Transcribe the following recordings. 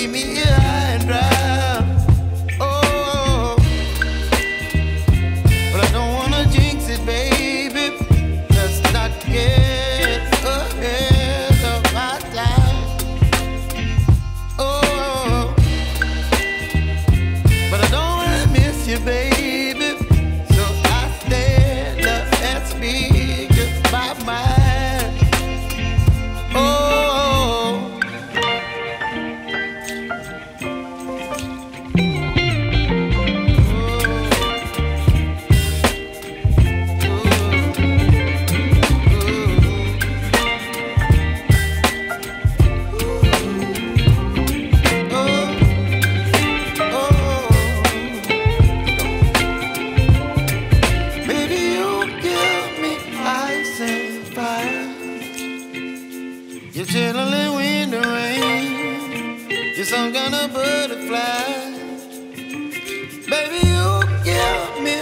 carry me. Baby, you give me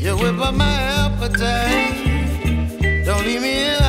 You whip up my appetite. Don't leave me